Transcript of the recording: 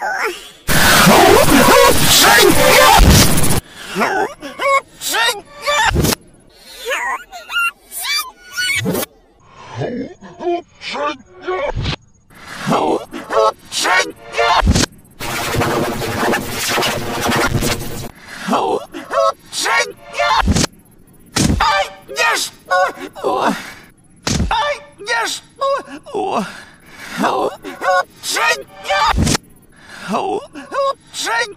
Oh, home. Oh, thank